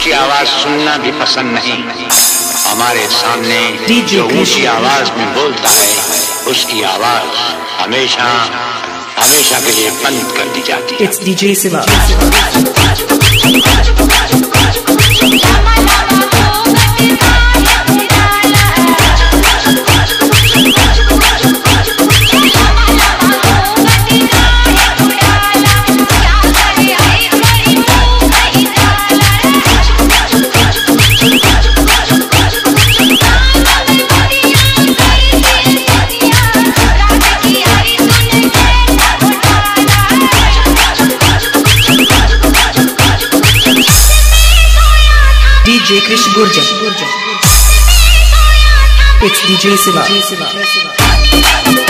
ऊँची आवाज़ सुनना भी पसंद नहीं हमारे सामने जो ऊँची आवाज़ में बोलता है उसकी आवाज़ हमेशा हमेशा के लिए बंद कर दी जाती है It's DJ Siva. DJ Krish Gurjar. It's DJ Siva.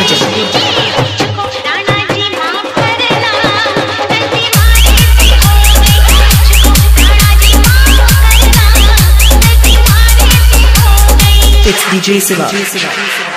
Siva. DJ Krish. DJ Krish DJ Siva.